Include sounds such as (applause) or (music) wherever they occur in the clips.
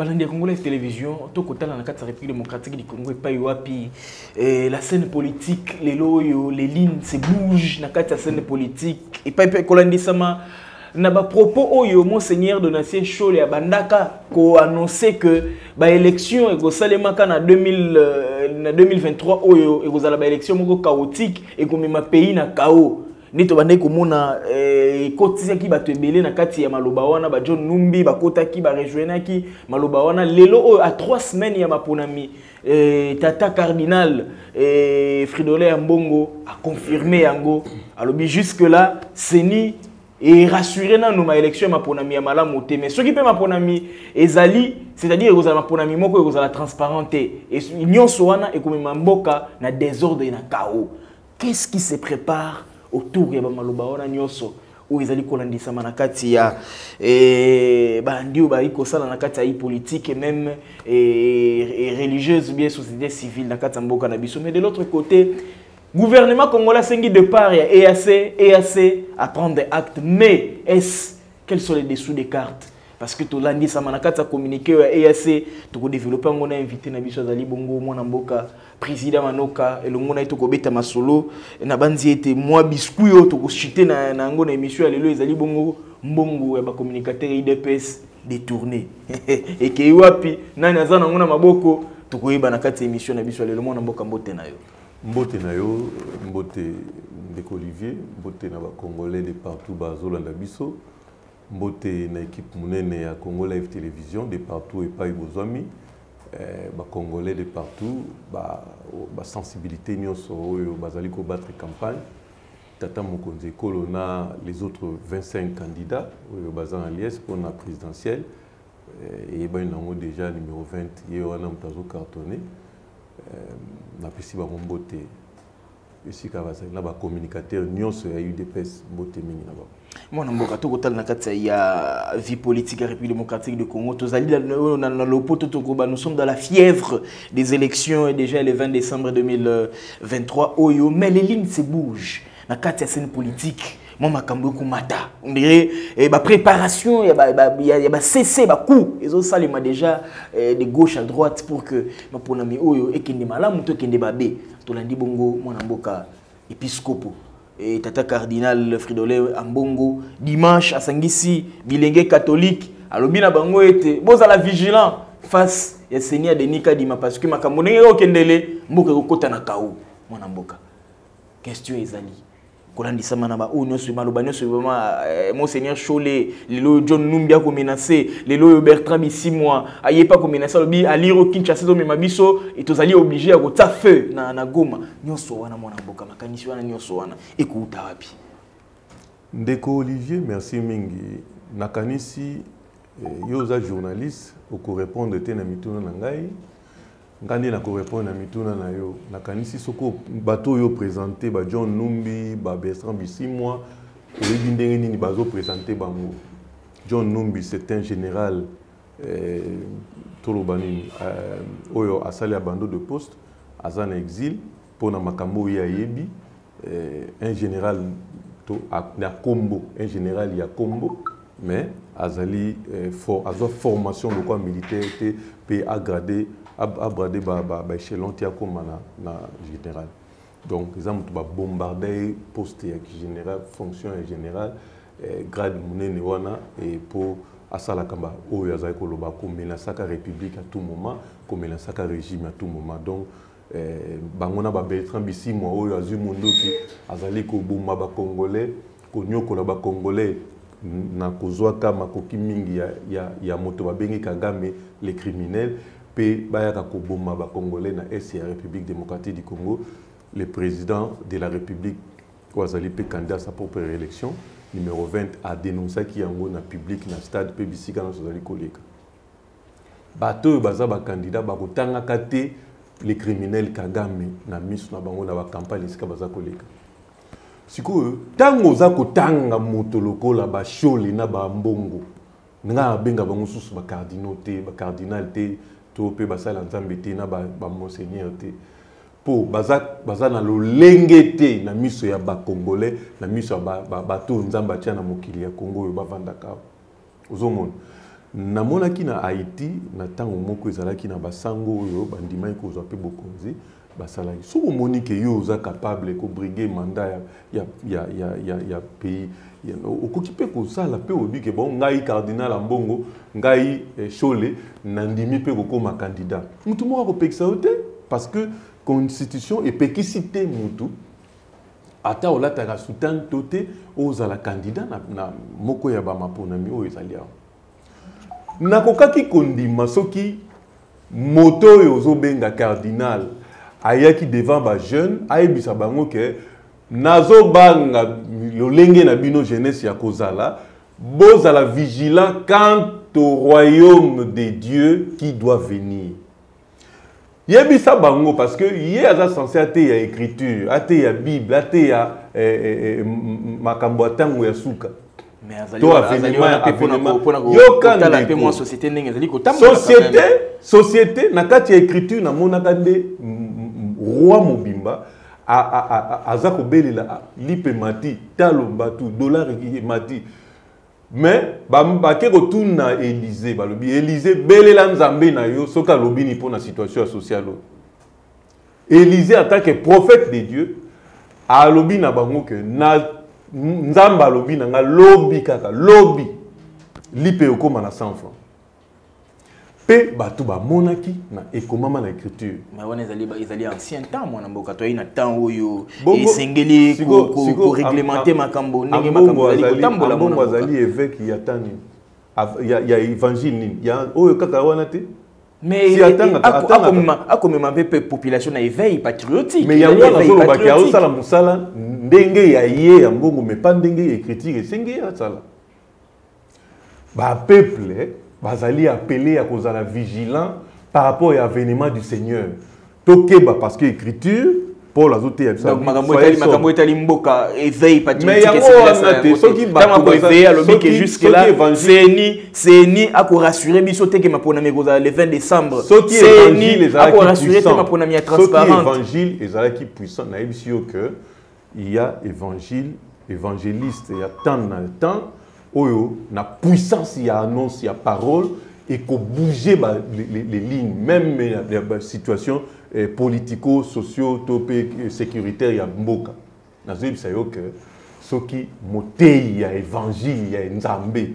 balandi ya congo live télévision tokotala na kati ya république démocratique du congo epai wapi eh, la scène politique lelo oyo les lignes se bouge na kati ya scène politique. Epai mpe ekolandisama na bapropos oyo monseigneur donatien chole abandaka koannonce que baélection ekosalemaka na 2000, euh, na 2023 oyo ekozala baélection moko chaotique ekomema pays na kao nde tobandaki komona eh, ekotisaki bato ebele na kati ya maloba wana bajohn numbi bakotaki barejoinaki maloba wana. Lelo oyo a 3 semaines ya maponami eh, tata cardinal eh, fridole ya mbongo aconfirme yango. Alobi jusque là seni erassure nano maélection ya maponami ya malamu te. Mais soki mpe maponami ezali c'est-à-dire ekozala maponami moko ekozala transparent te nyonso wana ekomema mboka na désordre na chaos qu'est-ce qui se prépare autour ya bamaloba wana nyonso oyo ezali kolandisama na kati ya eh, bandi oyo kosala na kati ya i politique même eh, eh, religieuse bien société civile na kati mboka mais de l'autre côté gouvernement congolais asengi départ ya EAC EAC à prendre acte mais est-ce quels sont les dessous des cartes? Parce que tolandisama na kati ya communiqué ya EAC tokodéveloppe yango na invité na biso azali bongo mwana mboka président manoka elongo na ye tokobeta masolo na banzi ete mwa biskuit oyo tokochite na yango na émission ya lelo ezali bongo mbongo ya bacommunicateur idps détourné. (laughs) Ekei wapi? Nani aza nango na maboko? Tokoyeba na kati ya émission na biso ya lelo mwana mboka mbote na yo. Mbote na yo mbote ndeko olivier mbote na bacongolais de partout bazolanda biso mbote na équipe monene ya congo live télévision de partout epai bozwami eh, bacongolais de partout basensibilité ba nyonso oyo bazali kobattre campagne. Tata mokonzi ekolo na les autres 25 candidats oyo baza na liesse mpona présidentielle. Eyebani nango déjà numéro 20 ye wana moto azocartonne napesi bango mbote. Esika bazali na bacommunicateur nyonso ya udps mbote mingi na bango mwana mboka tokotala na kati ya vie politique ya république démocratique de congo. Nous sommes dans la fièvre des élections déjà le 20 décembre 2023 oyo mais les lignes se bougent. Na kati ya scène politique mwa makambo ekomata ondire eh, bapréparation ya bacc bacoup ezosalema déjà eh, de gauche à droite pour que maponami oyo ekende malamu to ekende babe. Tolandi bongo mwana mboka episcopo e, tata cardinal fridole ambongo dimanche asangisi bilenge catholique alobi na bango ete bozala vigilant face ya seigneur denis kadima parce que makambo ndenge okendele mboka ekokɔta na kao mwana mboka question ezali kolandisama na baoyo nyonso maloba vraimen eh, monseigneur chole lelo john lelo biso na, na goma. Wana makanisi wana ndeko olivier merci mingi. Nakanisi eh, yo journaliste okorépondre te na mituna na ngai nga nde nakorépondre na mituna na yo nakanisi soko bato oyo présente bajohn numbi babertrand bisimwa oyebi ndenge nini bazoprésente bango john numbi c'est un général eh, eh, oyo asali abando de poste aza na exil mpona makambo oyo ayebi eh, un général ya kombo un général ya kombo mais azali eh, for, azwa formation lokwa militaire te mpe agrade abrade baéchelon te akóma na, na général. Donc eza moto babombarde ye poste ya général fonction ya général eh, grade monene wana mpo asalaka oyo azali koloba komenasaka république à tout moment komenasaka régime à tout moment. Donc eh, bango na babertrand bisimwa oyo azwi mondoki azali koboma bacongolais konyokola bacongolais na kozwaka makoki mingi ya, ya, ya moto babengi kagame les criminels mpe bayaka koboma bacongolais na est ya république démocratique du congo le président de la république oyo azali mpe candidat sa propre réélection numéro 20 adénonçaki yango na public na stade mpe bisika nyonso azali koleka. Bato oyo baza bakandidat bakotangaka te les criminels kagame na miso na bango na bacampagne esika baza koleka. Sikoyo ntango oza kotanga moto lokola bashole na bambongo ngai nabenga bango susu bacardinaux te bacardinal te to mpe basala nzambe te na bamonseigneur te. Mpo baza, na lolenge te na miso ya bacongolais na miso ya bato nzambe atia na mokili ya congo oyo bavandaka ozomona namonaki na haïti na ntango moko ezalaki na basango oyo bandimaki kozwa mpe bokonzi basalaki. Soki omoni ke yo oza capable kobrigue mandat ya, ya, ya, ya, ya pays okoki mpe kosala mpe oyebi ke bon ngai cardinal ya mbongo ngai eh, shole nandimi mpe kokóma candidat. Motu moko akopekisa yo te parce que constitution epekisi te motu ata olataka soutane to te ozala candidat na, na moko ya bamaponami oyo ezali awa nakokaki kondima soki moto oyo ozobenga cardinal ayaki devant bajeune ayebisa bango ke nazobanga lolenge na bino jeunesse ya kozala bozala vigilant quant au royaume de dieu qui doit venir. Yebisa bango parce que ye aza censé ateya écriture ateya bible ateya eh, eh, eh, makambo ya ntango ya suka mpe mwa société ndenge ezali kotambola société na kati ya écriture namonaka nde roi mobimba aza kobelela lipe emati talo batu dollar emati bake kotuna balobi. Belela nzambe na yo soki alobi ni mpo na situation ya sociale oyo. Élysée en tant que prophète de dieu alobi na bango ke na nzambe alobi na nga lobi kaka lobi. Lipe okóma na 100 francs. Mpe bato bamonaki na ekomama na écriture. Wana ezali ancien temps mwana mboka. Toyei na temps oyo esengeli siko- ko- ko- siko- koréglemente am- makambo. Ndenge makambo ezali kotambola mboka. azali évêque ya ta nini? Ya évangile nini? Ya oyo kaka wana te? Mais akomema- mpe pe population na éveil patriotique. Mais yango wana azolobaki patriotique. azosala mosala ndenge ya ye ya mbongo mais pas ndenge écriture esengi ye asala bapeuple bazali appelé ya kozala vigilant par rapport ya avénement du seigneur. Tokeba parce que écriture paul azoteya biso donc makambo soyez etali mboka ntango baza- akoéveille alobi ke soki- jusque soki là évangile- seni seni akorassure biso te ke maponami ekozala le 20 décembre. Seni akorassure te maponami ya soki transparente. évangile ezalaki puissant nayebisi yo que il y a évangile évangéliste ya temps na temps oyo na puissance ya annonce ya parole ekobouge ba, les, les, les lignes même ya, ya basituation eh, politico socio to mpe eh, sécuritaire ya mboka. Nazoyebisa yo que soki motei ya évangile ya nzambe.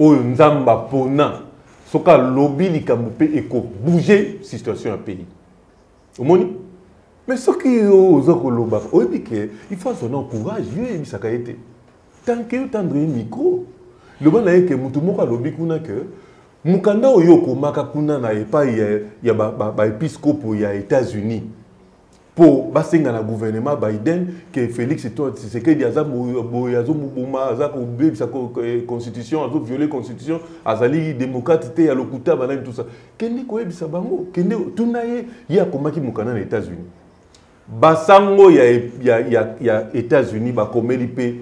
Oyo nzambe apona soki alobi likambo mpe ekobouge situation ya pays. Omoni mais soki yo oza koloba oyebi ke il faut na courage yo oyebisaka ye te tanke yo tendre ye micro. Loba na ye ke motu moko alobi kuna ke mokanda oyo okomaka kuna na epai ya, ya baepiscope ba, ba ya états-unis mpo basenga na gouvernement biden ke félix tshisekedi aza boye azomoboma aza kobebisa constitution azoviole constitution azali démocrate te ya lokuta banani tout ça. Kende koyebisa bango? Kende tuna ye ye akomaki mokanda na états-unis basango ya, ya, ya, ya états-unis bakomeli mpe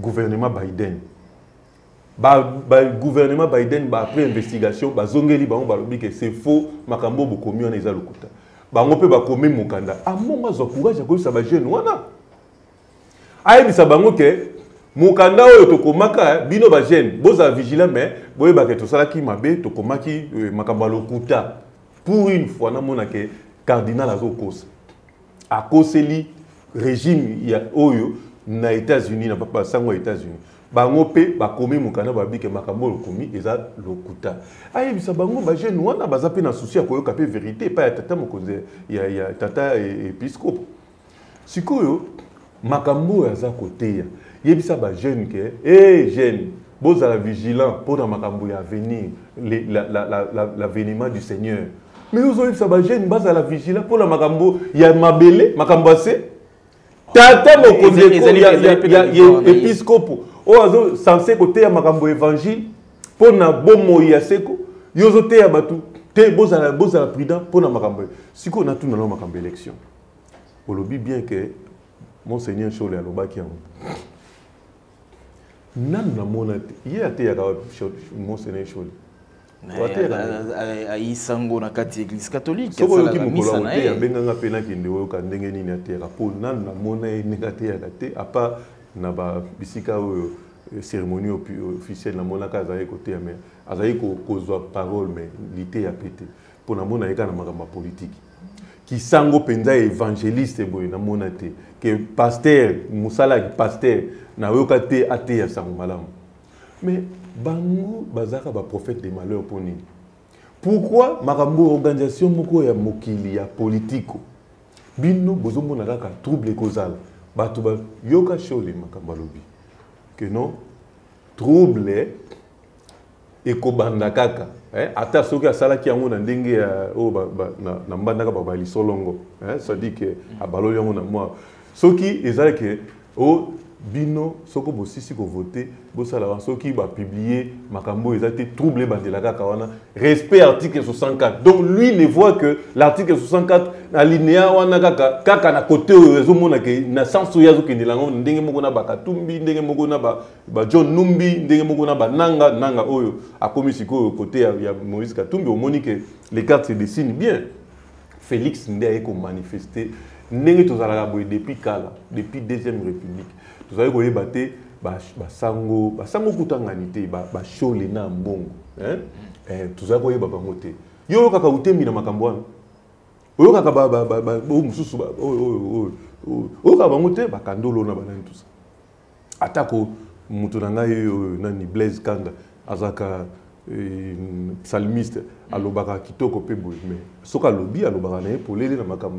gouvernement biden bagouvernement ba biden baapres investigation bazongeli bango balobi ke c'est faux makambo bokomi wana eza lokuta. Bango mpe bakomi mokanda. Amongo azwa courage akoyebisa bajeune wana. Ayebisa bango ke mokanda oyo tokomaka bino bajeune bozala vigilant mais boyebake tosalaki mabe tokomaki makambo ya lokuta. Pour une fois namona ke cardinal azokosa akoseli régime oyo na états-unis na basango ya états-unis bango mpe bakomi mokanda babike makambo lokomi eza lokuta. Ayebisa bango bajeune wana baza mpe na susi ya koyoka mpe vérité epai ya tata mokonzi ya, ya tata episcope sikoyo makambo oyo aza koteya. Yebisa bajeune ke e hey, jeune bozala vigilant mpona makambo ya avenir l'aveniment la, la, la, du seigneur. Mais ozoyebisa bajeune bazala vigilant mpona makambo ya mabele makambo ase tata mokonzi ya episcope oyo azo sanse koteya makambo évangile mpo na bomoi ya seko yo ozoteya bato te bozala, bozala prudent mpo na makambo sikoyo natuna nao makambo élection. Olobi bien ke monseigneur chole alobaki yango. Nanu namona te ye ateyaka monseigneur chole ayisango na kati église catholique soki oyoki mokolo akoteya abenganga mpe nakende oyoka ndenge nini ateyaka. Mpo nanu namona ye ndenge ateyaka te apa na bisika oyo euh, cérémonie officielle namonaka azalaki koteya mais azalaki kozwa parole mais lite ya pe te mpo namona ye kaka na makambo ya politike kisango mpenza évangéliste boye namona te ke paster mosala ya paster nayoka te ateya sango malamu. Mais bango bazalaka baprophète de malheur mpo nini? Pourquoi makambo organisation moko ya mokili ya politiko? Bino bozomona kaka trouble ekozala bato bayoka shole makambo alobi ke non trouble ekobanda kaka eh? ata soki asalaki yango na ndenge ya oyo na mbandaka babalisolongo eh? cetadire ke abaloli yango na mwa soki ezalaki o bino soko bosisi kovote bosala wana soki bapiblie makambo eza te trouble ebandela kaka wana. Respect article 64 donc lui ne voit que l'article 64 alinéa wana kaka kaka na côté oyo ezomona ke na sens oyo azokendela yango ndenge moko na bakatumbi ndenge moko na bajohn numbi ndenge moko na bananga nanga oyo akomi sikoyo côté ya, ya moïse katumbi omoni ke les cartes se dessinent bien. Félix nde aye komanifeste ndenge tozalaka boye depuis kala depuis deuxième république tozali koyeba te basango basango kutangani te bashole na mbongo eh, tozali koyeba bango te. Yo oyokaka utembi na makambo wana? Oyokaka oyo mosusu oyokaka bango te bakandolo na banani tusa atako moto na ngai oyo nani blaise kanda azalaka psalmiste alobaka kitoko mpe boye. Mais soki alobi alobaka na ye polele na makambo.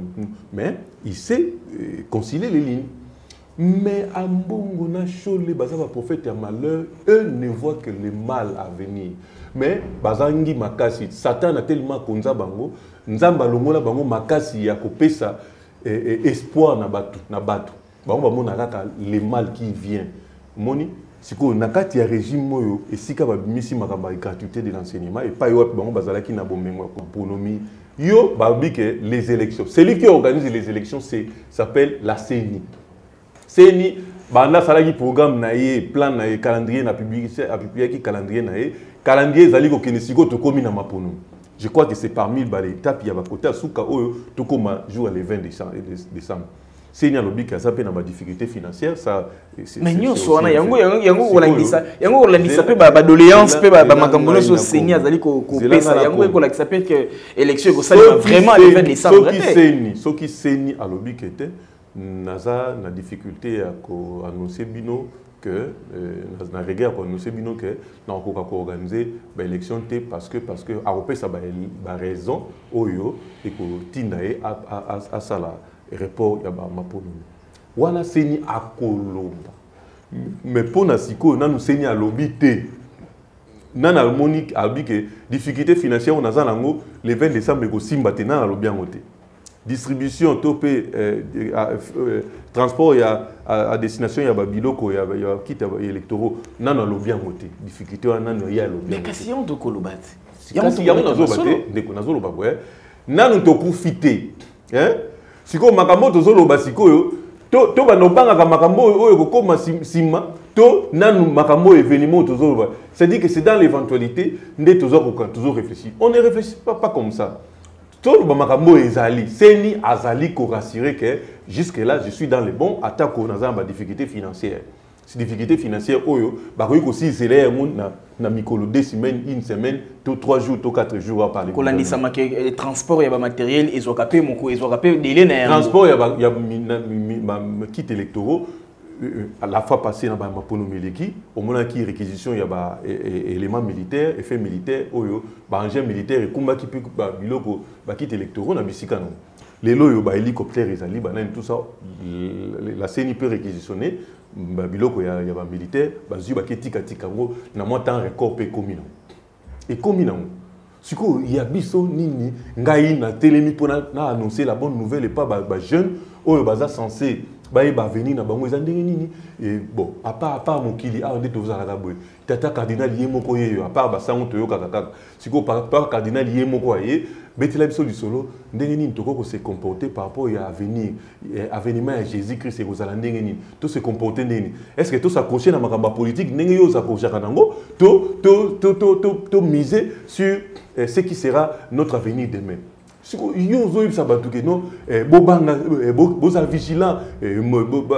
Mais il sait concilier les lignes Mais à Mbongo, Nachole, Baza, prophète et malheur, eux ne voient que le mal à venir. Mais Bazangi Makasi, Satan a tellement konza bango, Nzamba longola bango Makasi ya kopesa espoir na batu, na batu. Bango bamona kaka le mal qui vient. Moni, sikoyo na kati ya régime oyo esika babimisi makambo ya gratuité de l'enseignement epai wapi bango bazalaki na bomengo ya compronomie yo babi ke les élections celui qui organise les élections s'appelle la CENI seni banda asalaki programme na ye plan na ye calendrier na apubliaki calendrier na ye. Calendrier ezali kokende sikoyo tokómi na mapono. Je crois que c'est parmi balétape ya bakota suka oyo tokóma jour le 20 décembre seni alobiki aza mpe na badifficulté financière ça mais nyonso wana yango kolandisa yango kolandisa mpe badoléance mpe bamakambo nyonso seni azali kopesa yango ekolakisa mpe ke élection ekosalema vraiment le 20 décembre te soki seni alobiki te naza na difficulté ya koannonce bino que euh, na regret ya koannonce bino ke nakokoka koorganize baélection te parce que parce que akopesa baraison oyo ekotinda ye asala report ya bamaponami wana seni akoloba mais mpo na sikoyo nanu seni alobi te nani amoni alobi ke difficulté financière oyo naza nango le 20 décembre ekosimba te nani alobi yango distribution to mpe euh, euh, transport ya à, à destination ya babiloko ya, ya kiti ya électoraux. Nano alobi yango te difficulté wana nano ye alobi mais kasi yango tokoloba te kasi yango nazoloba te ndeko nazoloba boye nano tokufi te sikoyo makambo tozoloba sikoyo to, to bana obangaka makambo oyo ekokóma nsima to nanu makambo événement tozoloba c'est-à-dire que c'est dans l'éventualité nde toza koka tozoréfléchir on ne réfléchit pas, pas comme ça toloba makambo ezali seni azali korassurer que jusque là je suis dans le bon atako naza na badifficulté financière difficulté financière oyo bakoki kosilisela yango na, na mikolo deux semaines une semaine to trois jours to quatre jours apale kolandisama ke transport ya bamatériel ezwaka mpe moko ezwaka mpe dele na yango. Transport ya bakite électoraux à la fois passé na bamapono meleki omonaki réquisition ya baélément militaire effet militaire oyo baengin militaire ekumbaki mpe biloko bakite électoraux na bisika nango lelo oyo bahélicoptère ezali banani tout ça la ceni peut réquisitionner babiloko ya, ya bamilitaire bazwi baketikaka yango na mwa temps record mpe ekomi nango ekomi nango sikoyo ya biso nini ngai natelemi mpo na annoncer la bonne nouvelle epa bajeune oyo baza censé bayeba avenir na bango eza ndenge nini? E bon apart apart mokili awa nde tozalaka boye. Tata cardinal ye moko ye yo apart basango toyokaka kaka. Sikoyo par cardinal ye moko aye betela biso lisolo ndenge nini tokoki kose comporter par rapport ya avenir aveniment ya jésus christ ekozala ndenge nini? Tose comporter ndenge nini? Est ce que tosaccroche na makambo ya politique ndenge yo osaccrochaka nango to mise sur eh, ce qui sera notre avenir demain? Sikoyo yo ozoyebisa bato ke no bobanga bozala vigilant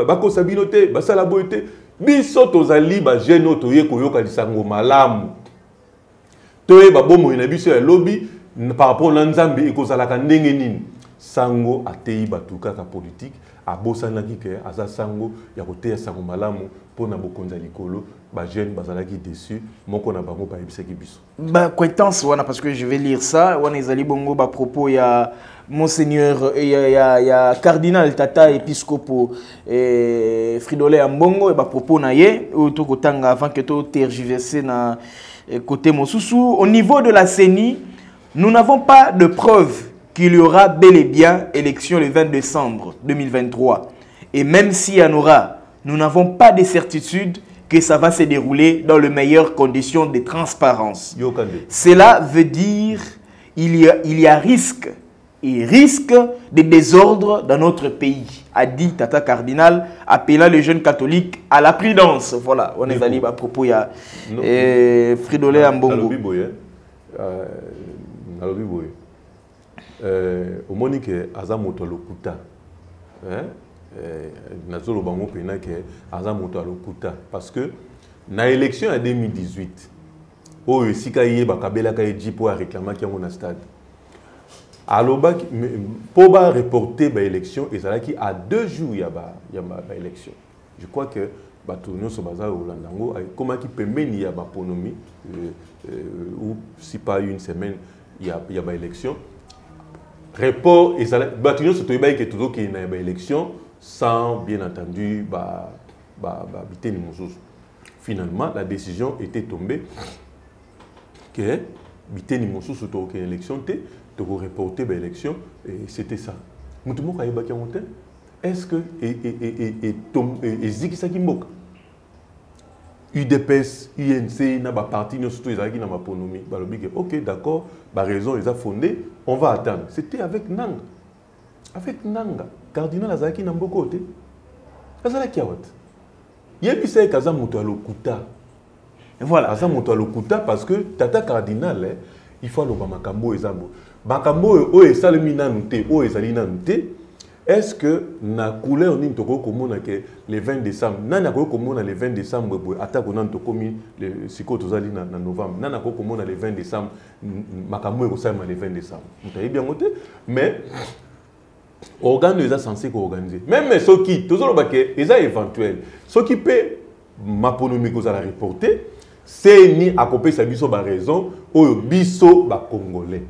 bakosa bino te basala boye te. Biso tozali bajeune oyo toye koyoka lisango malamu. Toyeba bomoi na biso ya lobi par rapport na nzambe ekozalaka ndenge nini sango ateyi ke aza sango malamu bajeune bazalaki déçu bango biso. Wana parce que je vais lire ça wana ezali bongo ya monseigneur ya, ya, ya cardinal tata episcopo eh, ya mbongo bapropos na ye oyo tokotanga avant que totergiverse na eh, côté mosusu. Au niveau de la CENI nous n'avons pas de preuve qu'il y aura bel et bien élection le 20 décembre 2023 et même s'il y en aura nous n'avons pas de certitude que ça va se dérouler dans les meilleures conditions de transparence. Cela veut dire il y a, il y a risque et risque de désordre dans notre pays, a dit Tata Cardinal, appelant les jeunes catholiques à la prudence. Voilà, on est allé à propos, il y a Ambongo. Omoni ke aza moto ya lokuta nazoloba ngo mpena ke aza parce que na élection ya 2018 oyo esika ye bakabelaka ye ji mpo areklamaki yango na stade. Alobaki mpo bareporte baélection ezalaki à deux jours ya baélection je crois que bato nyonso baza kolanda yango ekomaki pembeni ya baponomi ou si pas une semaine ya, ya baélection report ezalaki bato nyonso toyebaki ke tozokende na baélection sans bien entendu biteni mosusu finalement la décision était tombée que biteni mosusu tokokende élection te tokoreporte baélection et c'était ça. Moto moko ayebaki yango te est ce que ezikisaki mboka udps unc na baparti nyonso to ezalaki na baponomi balobi ke ok d'accord baraison eza fondé on va attendre. C'était avec nanga avec nanga cardinal azalaki na mboka oyo te azalaki awa te yebisa eke aza moto ya lokuta voilà aza moto ya lokuta parce que tata cardinal eh, il faut aloba makambo oyo eza bo makambo oyo esalemi nanu te oyo ezali nanu te est ce que na couleur nini tokoki komona ke le 20 décembre? Nani akoki komona le 20 décembre boye atako nani tokomi sikoyo tozali na, na novembre? Nani akoki komona le 20 décembre? Makambo ekosalema le 20 décembre. Moto ayebi yango te? Mais organe eza censé koorganize même soki tozoloba ke eza éventuel. Soki mpe maponomi kozala reporte seni akopesa biso baraison oyo biso bacongolais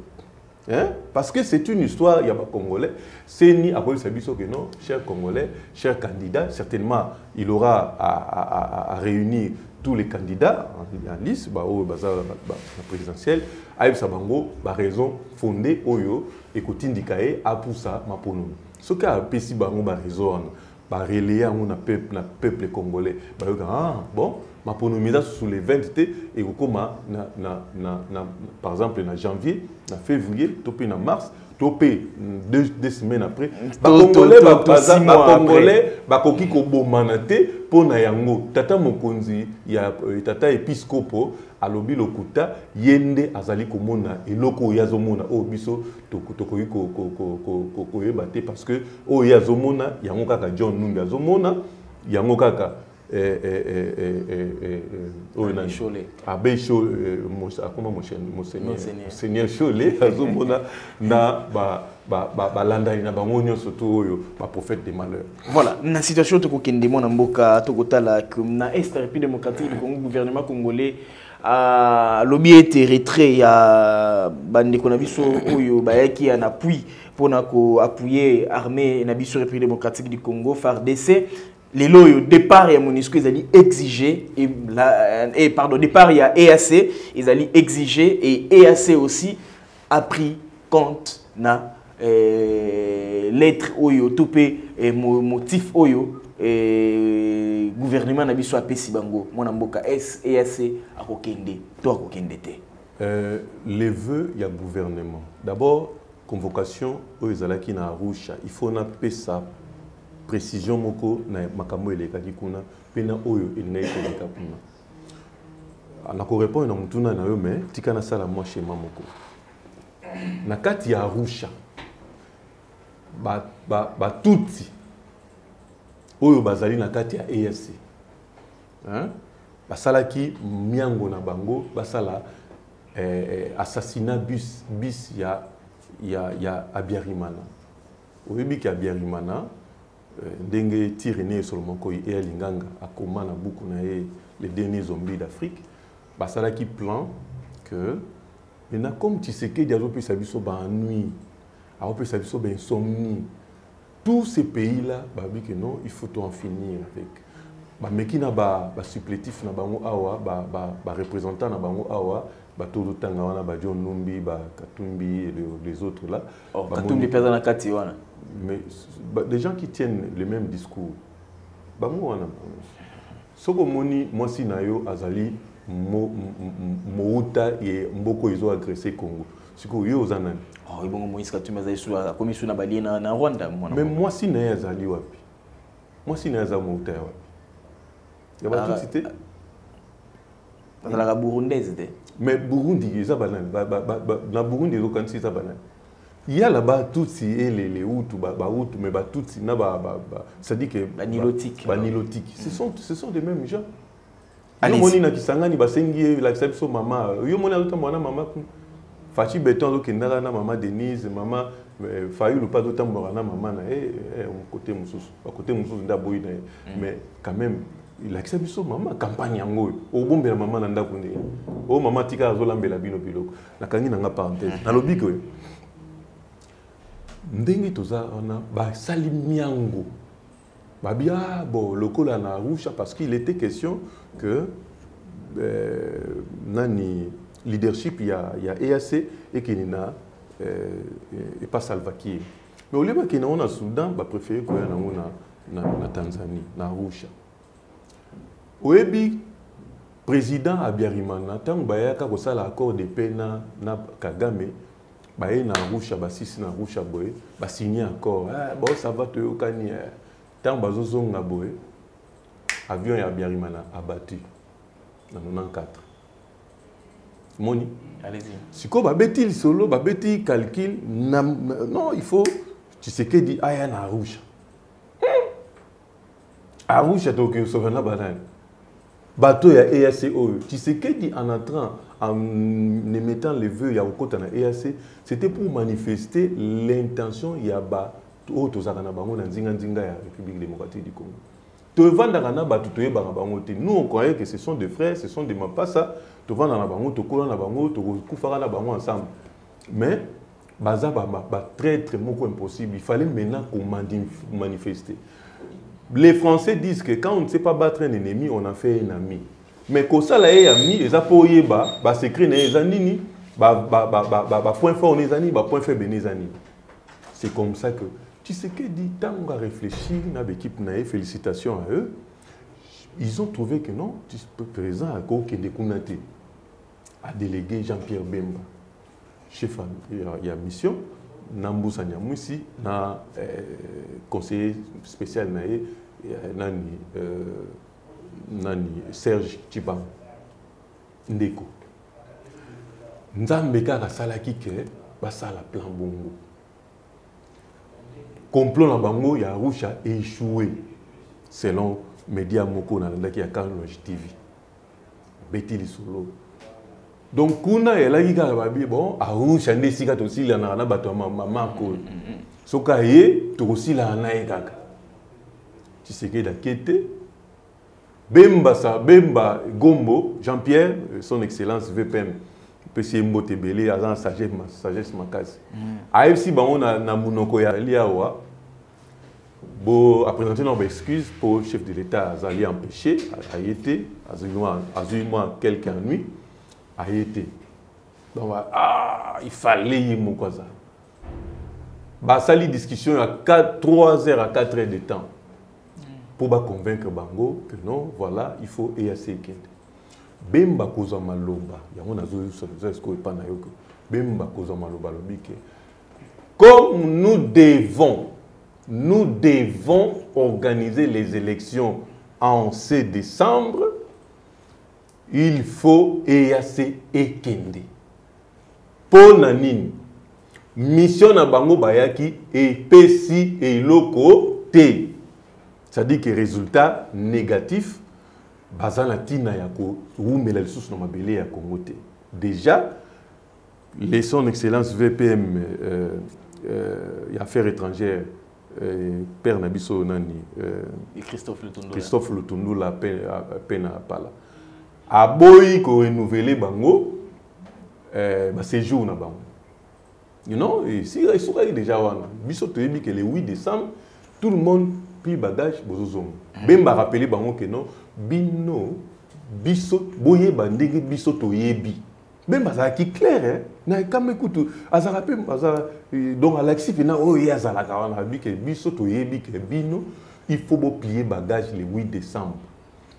Hein? Parce que c'est une histoire, il y a pas Congolais. C'est ni à que non, cher Congolais, cher candidat, certainement il aura à, à, à, à réunir tous les candidats en, en liste, bah, oh, bah, bah, bah, la présidentielle, Aïb Sabango, bah, raison fondée, Oyo, et Kotindikae, a pour ça, ma pour nous. Ce qui a pessi bango, bah, raison, bah, relayer on peuple, na peuple congolais, bah, ah, bon, maponomi eza sous les 20 te ekokóma na, na, na, na, par exemple na janvier na février to mpe na mars to mpe deux, deux semaines après. Bakoki kobomana te mpo na yango tata mokonzi ya tata episcopo alobi lokuta ye nde azali komona eloko oyo azomona. Oyo biso tokoki koyeba te parce que oyo ye azomona yango kaka john numbi azomona yango kaka oyo abe akoma monseigneur. Chole azomona na balandani na bango nyonso to oyo baprophète de malheur voilà na situation tokokende mwa na mboka tokotala na est république démocratique du congo gouvernement congolais alobi ete retrait ya bandeko na biso oyo bayaki ya na appui mpona koappuye armée na biso république démocratique du congo fardc lelo oyo départ ya monisco ezali exigé et, la, et pardon départ ya eac ezali exigé et eac aussi a pris compte na eh, lettre oyo to mpe eh, motif oyo eh, gouvernement na biso apesi bango. Mwana mboka s eac akokende to akokende te. Euh, les vœux ya gouvernement. D'abord convocation oyo ezalaki arusha. Il faut napesa précision moko na makambo elekaki kuna mpe na oyo elingaki koleka kuna. Nakorépondre na motuna na yo me tika nasala mwa shema moko. Na kati ya arusha batuti ba, ba oyo bazali na kati ya hein? basalaki miango na bango basala eh, eh, assassinat bis, bis ya, ya, ya abiarimana oyebi ke abiarimana ndenge tirene solo moko eya linganga akoma na buku na ye les derniers zombies d'afrique basalaki plan que maintenant comme tshisekedi azopesa biso baennui azopesa biso bainsomnie tous ces pays là babi que non il faut en finir avec. Bameki na basupplétif na bango awa bareprésentant na bango awa bato ozotanga wana bajon numbi bakatumbi les autres là. Oh, katumbi mpe aza na kati wana mais des gens qui tiennent le même discours bango wana soki omoni mwasi na yo azali mouta ye mboko ezoagresse congo. Sikoyo yo oza nani? Ebongo moïse katumbi azali su akomi su na balie na rwanda mais mwasi na ye azali wapi? Mwasi na ye aza mouta ya wapi? Ya batutsi te bazalaka burundaise te. Mais burundi eza banani na burundi ezokanisi eza banani yala batutsi elele utu bautu mais batutsi na c'est-à-dire que banilotique banilotique ce sont ce sont des mêmes gens. Moni na kisangani basengi ye lakisa biso mama. Yo moni azotambola na mama faci beton azokendaka na mama denise mama fayulu mpe azotambolaka na mama na ye. Kote mosusu. Bakote mosusu nde aboyi na ye. Mais quand même ilakisa biso mama campagne yango oyo obombela mama na ndako nde. Oyo mama tika azolambela bino biloko. Nakangi nanga parenthèse. Nalobi ke ndenge toza wana basali miango. Babi ah bon lokola na rusha parce qu'il était question que euh, nani leadership ya, ya EAC ekeni na euh, epa Salva Kiir. Mais olie bakende yango na soudan bapréféré koya nango na, na, na tanzanie na arusha. Oyebi président abiarimana ntango bayaka kosala accord de paix na, na kagame baye na arusha basisi na arusha boye basigne accord eh, bon ça va toyokani eh. ntango bazozonga boye avion ya abiarimana abati na 94 moni. Sikoyo babeti lisolo babeti calcul na, non il faut tshisekedi aya na arusha arusha tokoki kosoka na banani bato ya eac oyo tshisekedi en entrant en émettant les vœux ya kokota na eac c'était pour manifester l'intention ya ba oyo tozalaka na bango na nzinga-nzinga ya république démocratique du congo. Nous on croyait que ce sont des frères ce sont des mapasa. Mais baza batraître moko impossible. Il fallait maintenant komanifester les français disent que quand on ne sait pas battre un ennemi on en fait un ami mais kosala ye ami eza mpo oyeba basekret na ye eza nini? Bapoint fort na eza nini bapoint faible na eza nini c'est comme ça que Tshisekedi, tant à réfléchir, dans l'équipe naïe, félicitations à eux, ils ont trouvé que non, le président a Kende Kounate a délégué Jean-Pierre Bemba, chef la mission, Nambousa Nyamouissi, na euh, conseiller spécial naïe, nani, euh, nani Serge Chibam, Ndeko. Nzambe kaka salaki ke basala plan bongo. complot na bango ya arusha échoué selon média moko nalandaki ya carloge tv beti lisolo. Donc kuna elaki kaka babi bon arusha nde esika tosilanaka na bato ya mamako oyo soki aye tokosilaka na ye kaka. Ake te bemba sa bemba gombo jean pierre son excellence vpm ye mbote ebele aza na sagesse makasi. Ayebisi bango na monoko ya ali awa bo apresente na baexcuse mpo chef de l'état azali empêché aye te azwi mwa quelque ennui aye te donc ah, il fallait ye moko aza basali discussion ya 3 heures à 4 heures de temps mpo baconvaincre bango que non voilà il faut eyac ekende bemba kozwa maloba yango nazoesko epa na yo ke. Bemba kozwa maloba alobi ke. Comme nous devons nous devons organiser les élections en ce décembre il faut EAC ekende mpo na nini? Mission na bango bayaki epesi eloko te c'est-à-dire que résultat négatif baza na ntina ya kowumela lisusu na mabele ya congo te. Déjà les son excellence vpm euh, euh, ya affaires étrangères euh, père na biso nani euh, Christophe Lutundula. christophe lutundula pe, pe na pala aboyi korenouvele bango euh, baséjour na bango. You know esika esukaki déjà wana biso toyebi ke le 8 décembre tout le monde pli bagage bozozonga mpe barapele bango ke non bino biso boyeba ndenge biso toyebi. Mpe bazalaki clair eh? na ekama kutu azalaka mpe azala eh, donc alakisi mpena oyo ye azalaka wana abi ke biso toyebi ke bino il faut boplie bagage le 8 décembre.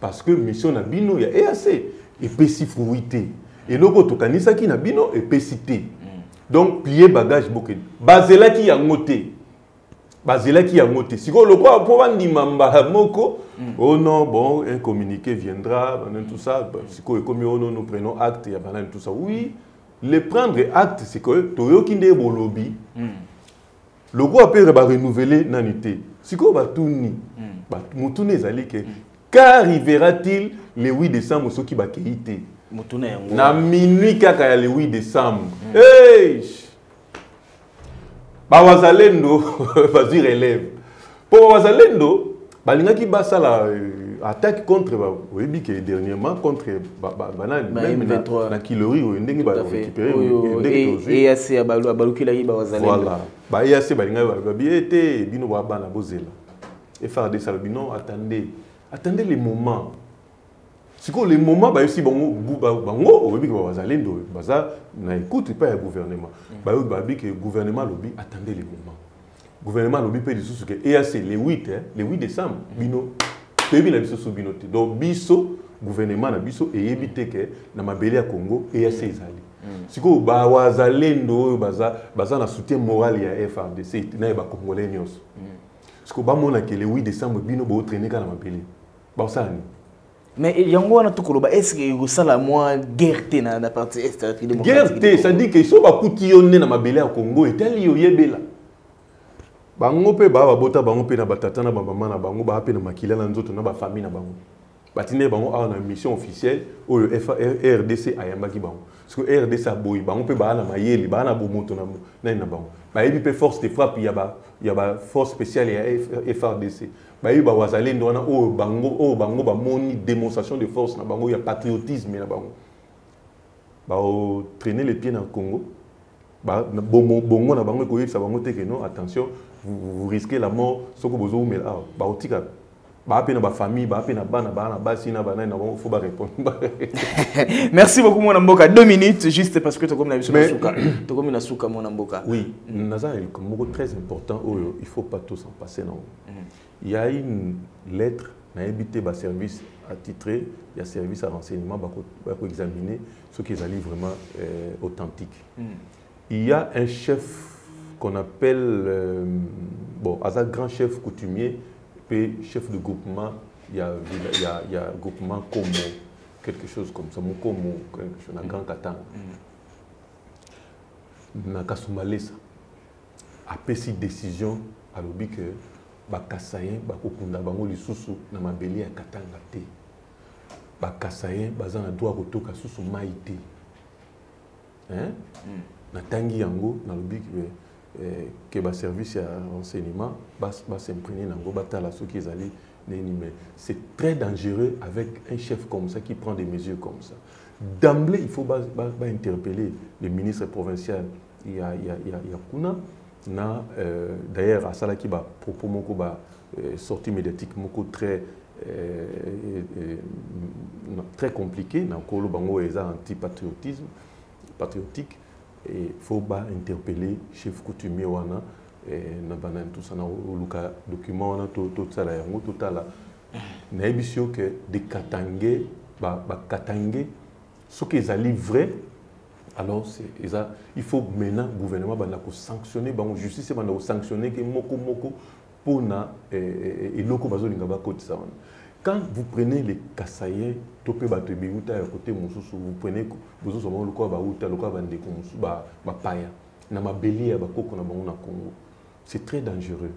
Parce que mission na bino ya eac epesi fruit te eloko tokanisaki na bino epesi te. Donc plie bagage bokende bazelaki yango te bazelaki yango te sikoyo lokola mpo bandima mbala moko oh non bon un communiqué viendra banani tout ça. Sikoyo ekomi oh non nous prenons acte ya banani tout ça. Oui le prendre acte sikoyo toyoki nde bolobi. Lokola mpe barenouveler nani te. Sikoyo batuni Ba- motuna ezali ke. Qu'arrivera-t-il le 8 décembre soki bakei te? Na minuit kaka ya le 8 décembre. Hey! Bawazalendo bazwi (laughs) relève. Mpo bawazalendo balingaki basala euh, attaque contre oyebi ke dernièrement contre na- M23. na kilori oyo ndenge Tout à fait. barécupéré oyo ndenge tozwi. Eac abalukelaki bawazalendo voilà. Baeyase balingaki babi ete bino bana bozela. Efardc alobi non attendez. Attendez le moment sikoyo le moment bayebisi bango bango oyebi ke bazalendo baza na écoute epai ya gouvernement. Bayoki babi ke gouvernement alobi attendez le moment gouvernement alobi mpe lisusu ke eac le 8 hein, le 8 décembre bino toyebi na biso so bino te donc biso gouvernement na biso eyebi te ke na mabele ya congo eac ezali. Sikoyo bawazalendo oyo baza, na soutien moral ya frdc na ye bacongolais nyonso. Sikoyo bamona ke le 8 décembre bino bootraine kaka na mabele. Baosala nini mais yango wana tokoloba estce ekosala mwa guerre te na partie est guerre te cestadire ke so bakuti yo nde na mabele ya congo etali oyebela bango mpe baa babota bango mpe na batata na bamama na bango baa mpe na makila na nzoto na bafamille na bango batindeli bango awa na mission officielle oyo rdc ayambaki bango parceke rdc aboyi bango mpe baa na mayele baa na bomoto na nani na bango bayebi force de frappe ya ba, ya ba force spéciale ya frdc bayebi bawazalendo wana oyo oyo bango bamoni démonstration de force na bango ya patriotisme na bango. Baotraîner les pieds na congo. Ba- na- bomo- bongo na bango ekoyebisa bango te ke non attention vous, risquez la mort soko awa baotika (laughs) merci beaucoup mwana mboka. Deux minutes juste parce que tokomi na biso na Mais- suka (clears throat) tokomi na suka mwana mboka. Oui naza na likambo moko très important il faut pas tous en passer nango il y a une lettre nayebi te baservice attitré ya service à renseignement bako- bakoexamine soki ezali vraiment euh, authentique. Il y a un chef qu'on appelle euh, bon aza grand chef coutumier chef de groupement il y a il y a, il y a groupement comme quelque chose comme ça mokomo quelque chose na grand katanga na kasumalesa apesi décision alobi ke bakasayen bakokunda bango lisusu na mabele ya katanga te bakasayen baza na droit kotoka susu mai te Hein? natangi yango nalobi eh, ke baservice ya renseignement bas- basimprene nango batala soki ezali nini mais c'est très dangereux avec un chef comme ça qui prend des mesures comme ça. D'emblée il faut ba, ba interpeller le ministre provincial. Ya, ya, ya, ya kuna na euh, d'ailleurs asalaki bapropos moko ba euh, sortie médiatique moko très euh, euh, très compliqué na kolo bango eza antipatriotisme patriotique et faut ba interpeller chef coutumier wana eh, na banani tusa na oluka document wana to- tosala yango totala nayebi si yo ke dekatange ba- bakatange soki ezali vrai alors eza il faut maintenant gouvernement banda kosanctionne bango justice banda kosanctionne ke moko moko mpona eh, eh, eloko bazolinga bakotisa wana quand vous prenez les kasayen to mpe bato ebeuta ya kote mosusu vous prenez bozozwa bango lokola bauta lokola bandeko mosusu ba- bapaya na mabele ya bakoko na bango na congo. C'est très dangereux.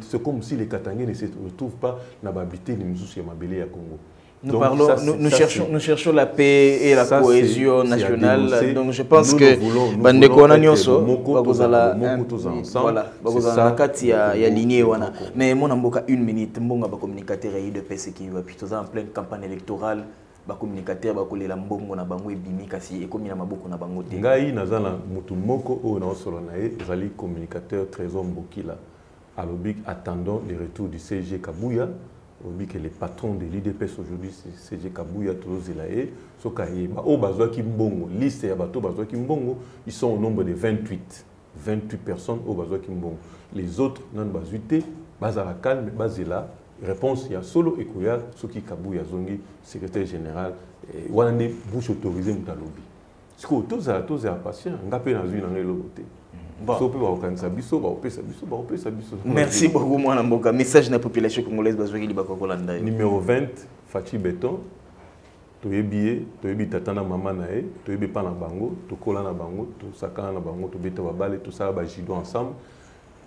C'est comme si les katangais ne se retrouvent pas na babiteli mosusu ya mabele ya congo Nous, Donc, parlons, ça, nous, nous ça, cherchons, nous cherchons la paix et la ça, cohésion nationale. Donc je pense Nous, que nous voulons- nous bandeko wana nyonso bakozala ensemble. voilà bakozala na kati ya, ya lignée wana. mais mona mboka une minute mbonga bacommunicateur ya idps eki wapi toza en pleine campagne électorale bacommunicateur bakolela mbongo na bango ebimi kasi ekomi na maboko na bango te. Ngai naza na motu moko oyo na ye ezali communicateur trésor mbokila. Alobi attendons le retour du cg kabuya olobi que le patron de l'idps aujourd'hui c'est cg kabuya tozozela ye soki ayeba oyo bazwaki mbongo liste ya bato oyo bazwaki mbongo ils sont au nombre de 28 28 personnes oyo bazwaki mbongo les autres nanu bazwi te bazala calme bazela réponse. Ya solo ekoya soki kabuya azongi secrétaire général eh, wana nde bouche autorisé moto alobi sikoyo tozala tozala patient nga mpe nazwi na ngai eloko te Bon. so mpe bakokanisa biso bakopesa biso bakopesa biso. Merci beaucoup mwana mboka. Message na population congolaise bazwaki libaka kolanda ye numéro 20 faci beton. Toyebi ye toyebi tata na mama na ye toyebi mpa na bango tokola na bango tosakana na bango tobeta babale tosala bajido ensemble.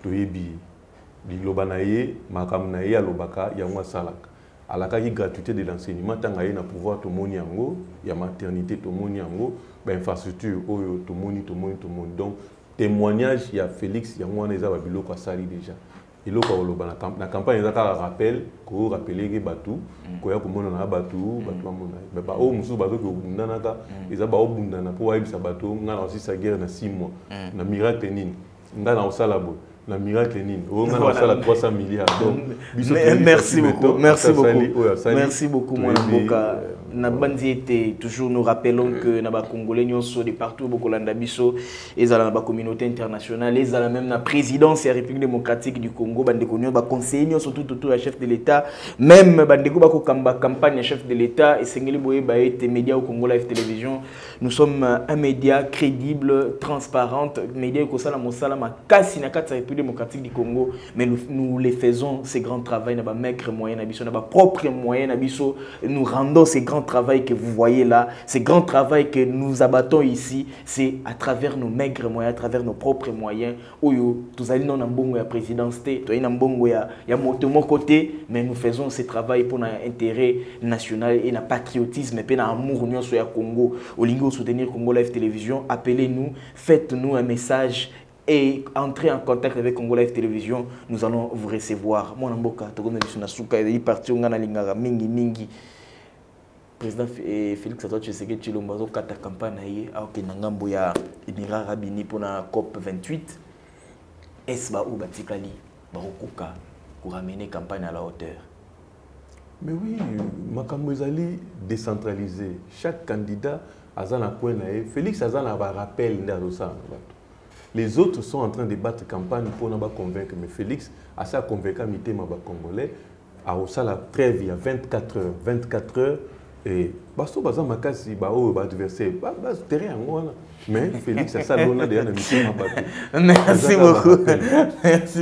Toyebi ye liloba na ye makambo na ye alobaka yango asalaka. Alakaki gratuité de l'enseignement ntango aye na pouvoir tomoni yango ya maternité tomoni yango bainfrastructure oyo tomoni tomoni tomoni. Donc témoignage ya félix yango wana eza babiloko asali déjà. Eloko na camp- na campagne eza kaka rappel korapeleki bato koya komonana bato bamona me baoyo mosusu bazoki kobundanaka eza baobundana mpo bayebisa bato ngai na kosisa guerre na 6 mois. Na miracle nini ngai na kosala boye na miracle nini oyo ngai na kosala 300 milliards. Donc biso merci beaucoup merci beaucoup. merci beaucoup mwana toyebi, mboka euh, na bandi ete toujours nous rappelons que na bacongolais nyonso de partout bokolanda biso ezala na bacommunauté internationale ezala même na présidence ya république démocratique du congo. Bandeko nyonso baconseiller nyonso tout autour chef de l'état. Même bandeko bakokamba campagne ya chef de l'état esengeli boyeba ete média au congo live télévision. Nous sommes un média crédible transparente média ekosala mosala makasi na kati république démocratique du congo. Mais nous, nous les faisons ces grands travail na bamaigre moyen na biso na bapropre moyen na biso. Nous rendons ces grands travail que vous voyez là ces grands travail que nous abattons ici c'est à travers nos maigres moyens à travers nos propres moyens. Nous faisons ce travail pour na intérêt national et na patriotisme mpe na amour congo. Olingi osoutenir congo live télévision appelez nous faites nous un message et entrez en contact avec Congo Live Télévision, nous allons vous recevoir. Président eh, Félix Antoine Tshisekedi Tshilombo azokata campagne na ye akokenda ngambo ya Émirats Arabes Unis mpona COP 28. Est ba oyo batikali bakokoka koramener campagne à la hauteur? Mais oui, makambo ezali décentralisé. Chaque candidat aza na coin na ye. Félix aza na ba rappel nde azosala na. Les autres sont en train de battre campagne pour na ba convaincre mais Félix asa convaincre mitema ba congolais akosala trêve ya 24 heures 24 heures baso baza makasi baoyo baadversaire batere yango wana. Mais Félix asali wana deya na mitema bato Merci na beaucoup. (laughs)